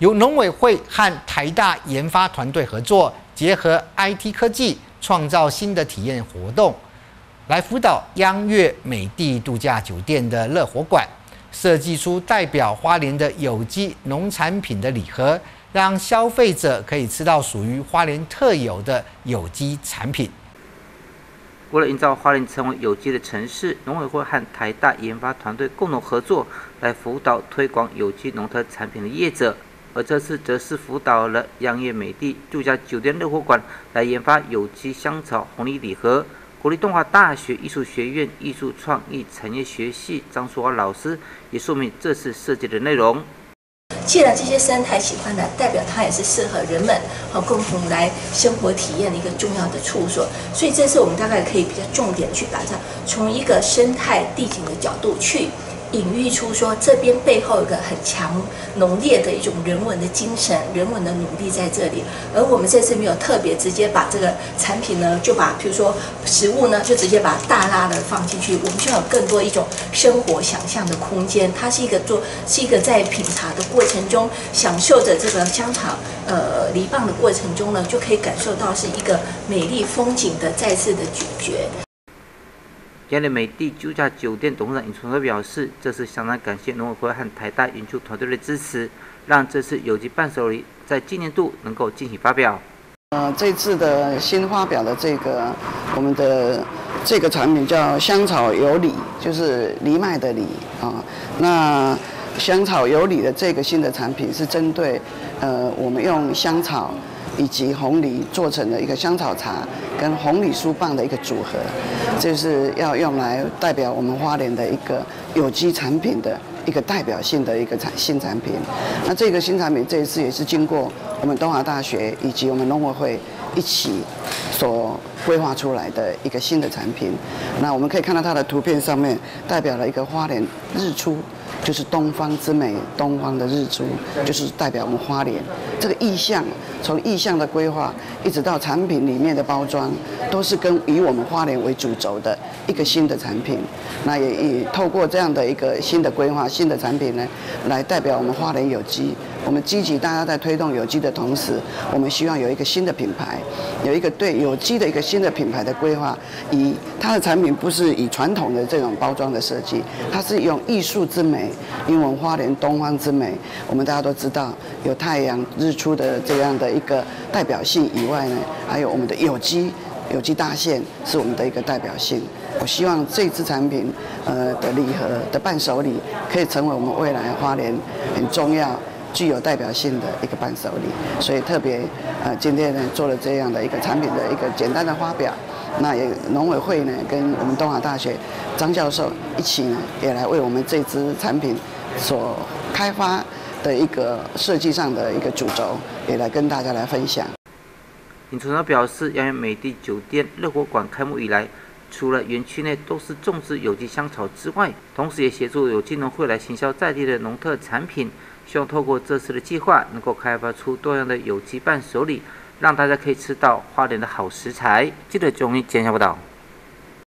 由农委会和台大研发团队合作，结合 IT 科技，创造新的体验活动，来辅导央悦美地度假酒店的乐活馆，设计出代表花莲的有机农产品的礼盒，让消费者可以吃到属于花莲特有的有机产品。为了营造花莲成为有机的城市，农委会和台大研发团队共同合作，来辅导推广有机农特产品的业者。而这次则是辅导了央业美地度假酒店乐活馆来研发有机香草红礼礼盒。国立动画大学艺术学院艺术创意产业学系张淑华老师也说明这次设计的内容。既然这些生态喜欢的，代表它也是适合人们和共同来生活体验的一个重要的处所。所以这次我们大概可以比较重点去打造，从一个生态地景的角度去。隐喻出说，这边背后有个很强浓烈的一种人文的精神，人文的努力在这里。而我们这次没有特别直接把这个产品呢，就把比如说食物呢，就直接把大拉的放进去。我们需要有更多一种生活想象的空间。它是一个做，是一个在品茶的过程中，享受着这个香草呃梨棒的过程中呢，就可以感受到是一个美丽风景的再次的咀嚼。亚利美地度假酒店董事长尹春和表示，这次相当感谢农委会和台大研究团队的支持，让这次有机伴手礼在今年度能够进行发表。呃，这次的新发表的这个我们的这个产品叫香草有礼，就是藜麦的藜啊。那香草有礼的这个新的产品是针对呃，我们用香草。以及红梨做成的一个香草茶跟红梨酥棒的一个组合，就是要用来代表我们花莲的一个有机产品的一个代表性的一个产新产品。那这个新产品这一次也是经过我们东华大学以及我们农委会一起所规划出来的一个新的产品。那我们可以看到它的图片上面代表了一个花莲日出。就是东方之美，东方的日出，就是代表我们花莲这个意象。从意象的规划，一直到产品里面的包装，都是跟以我们花莲为主轴的一个新的产品。那也也透过这样的一个新的规划、新的产品呢，来代表我们花莲有机。我们积极大家在推动有机的同时，我们希望有一个新的品牌，有一个对有机的一个新的品牌的规划。以它的产品不是以传统的这种包装的设计，它是用艺术之美。因为花莲东方之美，我们大家都知道有太阳日出的这样的一个代表性以外呢，还有我们的有机有机大线是我们的一个代表性。我希望这支产品呃的礼盒的伴手礼可以成为我们未来花莲很重要、具有代表性的一个伴手礼。所以特别呃今天呢做了这样的一个产品的一个简单的发表。那也农委会呢跟我们东华大学张教授一起呢也来为我们这支产品。所开发的一个设计上的一个主轴，也来跟大家来分享。尹存长表示，由于美地酒店热火馆开幕以来，除了园区内都是种植有机香草之外，同时也协助有机农会来行销在地的农特产品，希望透过这次的计划，能够开发出多样的有机伴手礼，让大家可以吃到花莲的好食材。记得中医见下不到。